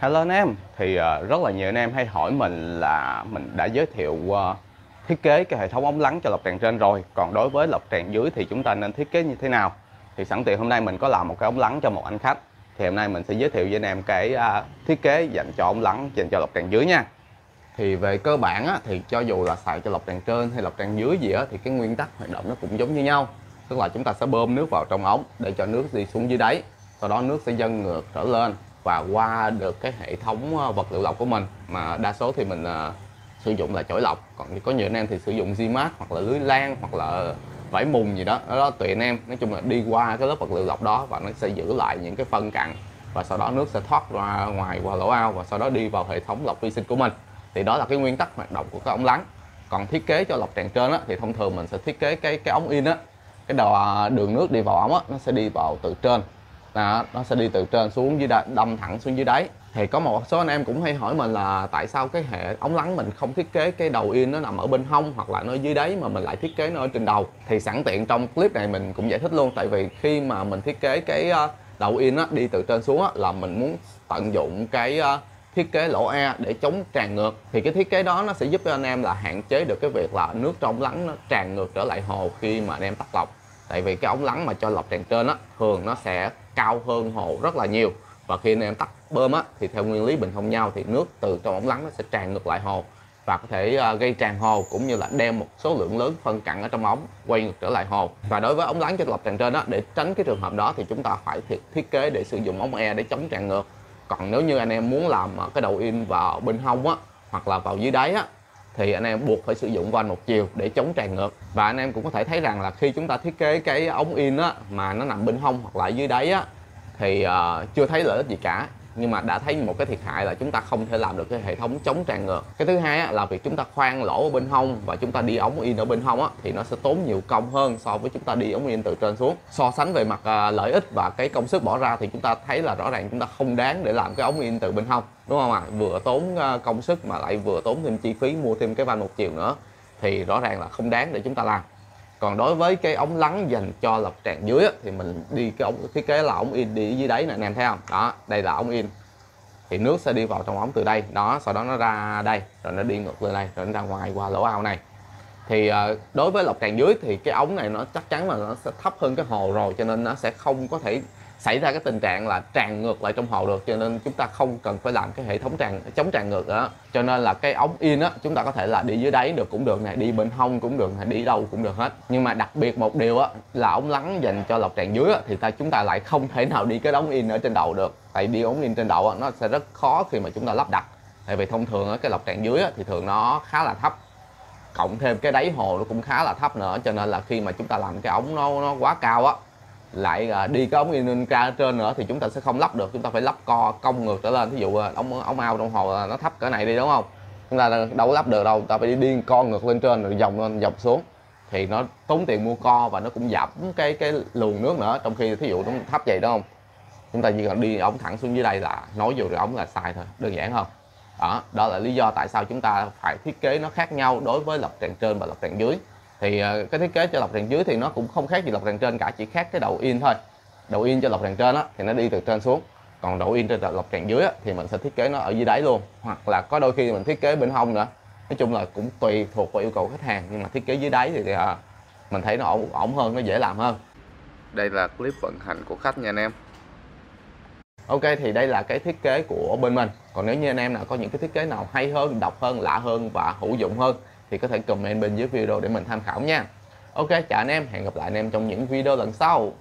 Hello anh em, thì uh, rất là nhiều anh em hay hỏi mình là mình đã giới thiệu uh, thiết kế cái hệ thống ống lắng cho lọc tràn trên rồi. Còn đối với lọc tràn dưới thì chúng ta nên thiết kế như thế nào? Thì sẵn tiện hôm nay mình có làm một cái ống lắng cho một anh khách. Thì hôm nay mình sẽ giới thiệu với anh em cái uh, thiết kế dành cho ống lắng dành cho lọc tràn dưới nha. Thì về cơ bản á, thì cho dù là xài cho lọc tràn trên hay lọc tràn dưới gì á, thì cái nguyên tắc hoạt động nó cũng giống như nhau. Tức là chúng ta sẽ bơm nước vào trong ống để cho nước đi xuống dưới đáy. Sau đó nước sẽ dâng ngược trở lên và qua được cái hệ thống ờ, vật liệu lọc của mình. Mà đa số thì mình uh, sử dụng là chổi lọc. Còn có nhiều anh em thì sử dụng Zimat hoặc là lưới lan hoặc là vải mùng gì đó. Đó, tùy anh em. Nói chung là đi qua cái lớp vật liệu lọc đó và nó sẽ giữ lại những cái phân cặn và sau đó nước sẽ thoát ra ngoài qua lỗ ao và sau đó đi vào hệ thống lọc vi sinh của mình. Thì đó là cái nguyên tắc hoạt động của cái ống lắng. Còn thiết kế cho lọc tràn trên á, thì thông thường mình sẽ thiết kế cái cái ống in á cái đầu à, đường nước đi vào ống á, nó sẽ đi vào từ trên đó, nó sẽ đi từ trên xuống dưới đáy, đâm thẳng xuống dưới đáy. Thì có một số anh em cũng hay hỏi mình là tại sao cái hệ ống lắng mình không thiết kế cái đầu in nó nằm ở bên hông hoặc là nó dưới đáy mà mình lại thiết kế nó ở trên đầu? Thì sẵn tiện trong clip này mình cũng giải thích luôn tại vì khi mà mình thiết kế cái ờ, đầu in á, đi từ trên xuống á, là mình muốn tận dụng cái ờ, thiết kế lỗ E để chống tràn ngược. Thì cái thiết kế đó nó sẽ giúp cho anh em là hạn chế được cái việc là nước trong lắng nó tràn ngược trở lại hồ khi mà anh em tắt lọc tại vì cái ống lắng mà cho lọc tràn trên á, thường nó sẽ cao hơn hồ rất là nhiều. Và khi anh em tắt bơm á, thì theo nguyên lý bình thông nhau thì nước từ trong ống lắng nó sẽ tràn ngược lại hồ và có thể à, gây tràn hồ cũng như là đem một số lượng lớn phân cặn ở trong ống quay ngược trở lại hồ. Và đối với ống lắng cho lọc tràn trên á, để tránh cái trường hợp đó thì chúng ta phải thiết kế để sử dụng ống e để chống tràn ngược. Còn nếu như anh em muốn làm à, cái đầu in vào bên hông á, hoặc là vào dưới đáy á thì anh em buộc phải sử dụng van một chiều để chống tràn ngược. Và anh em cũng có thể thấy rằng là khi chúng ta thiết kế cái ống in á mà nó nằm bên hông hoặc là dưới đáy á thì uh, chưa thấy lợi ích gì cả nhưng mà đã thấy một cái thiệt hại là chúng ta không thể làm được cái hệ thống chống tràn ngược. Cái thứ hai á, là việc chúng ta khoan lỗ ở bên hông và chúng ta đi ống in ở bên hông á, thì nó sẽ tốn nhiều công hơn so với chúng ta đi ống in từ trên xuống. So sánh về mặt à, lợi ích và cái công sức bỏ ra thì chúng ta thấy là rõ ràng chúng ta không đáng để làm cái ống in từ bên hông đúng không ạ? À? vừa tốn à, công sức mà lại vừa tốn thêm chi phí mua thêm cái van một chiều nữa thì rõ ràng là không đáng để chúng ta làm còn đối với cái ống lắng dành cho lọc tràn dưới á, thì mình đi cái ống thiết kế là ống in đi dưới đáy này anh em thấy không? Đó đây là ống in. Thì nước sẽ đi vào trong ống từ đây. Đó sau đó nó ra đây rồi nó đi ngược lên đây rồi nó ra ngoài qua lỗ ao này. Thì ờ, đối với lọc tràn dưới thì cái ống này nó chắc chắn là nó sẽ thấp hơn cái hồ rồi cho nên nó sẽ không có thể xảy ra cái tình trạng là tràn ngược lại trong hồ được cho nên chúng ta không cần phải làm cái hệ thống tràn chống tràn ngược đó. Cho nên là cái ống in á chúng ta có thể là đi dưới đáy được cũng được này đi bên hông cũng được này đi đâu cũng được hết. Nhưng mà đặc biệt một điều á là ống lắng dành cho lọc tràn dưới á, thì ta chúng ta lại không thể nào đi cái ống in ở trên đầu được. Tại đi ống in trên đầu á, nó sẽ rất khó khi mà chúng ta lắp đặt. Tại vì thông thường á, cái lọc tràn dưới á, thì thường nó khá là thấp. Cộng thêm cái đáy hồ nó cũng khá là thấp nữa cho nên là khi mà chúng ta làm cái ống nó nó quá cao á lại à, đi cái ống Inca trên nữa thì chúng ta sẽ không lắp được. Chúng ta phải lắp co, cong ngược trở lên. Ví dụ à, ống ống ao trong hồ nó thấp cỡ này đi, đúng không? Chúng ta đâu có lắp được đâu. Ta phải đi điên co ngược lên trên rồi dòng lên, dòng xuống. Thì nó tốn tiền mua co và nó cũng giảm cái cái luồng nước nữa. Trong khi thí dụ nó thấp vậy, đúng không? Chúng ta chỉ cần đi ống thẳng xuống dưới đây là nối vô rồi ống là sai thôi. Đơn giản không đó đó là lý do tại sao chúng ta phải thiết kế nó khác nhau đối với lọc tràn trên và lọc tràn dưới thì ờ, cái thiết kế cho lọc tràn dưới thì nó cũng không khác gì lọc tràn trên cả chỉ khác cái đầu in thôi. Đầu in cho lọc tràn trên á thì nó đi từ trên xuống. Còn đầu in trên lọc tràn dưới á, thì mình sẽ thiết kế nó ở dưới đáy luôn. Hoặc là có đôi khi mình thiết kế bên hông nữa. Nói chung là cũng tùy thuộc vào yêu cầu khách hàng nhưng mà thiết kế dưới đáy thì, thì à, mình thấy nó ổn ổn hơn nó dễ làm hơn. Đây là clip vận hành của khách nha anh em. Ok thì đây là cái thiết kế của bên mình. Còn nếu như anh em nào có những cái thiết kế nào hay hơn, độc hơn, lạ hơn và hữu dụng hơn thì có thể comment bên dưới video để mình tham khảo nha. Ok, chào anh em, hẹn gặp lại anh em trong những video lần sau.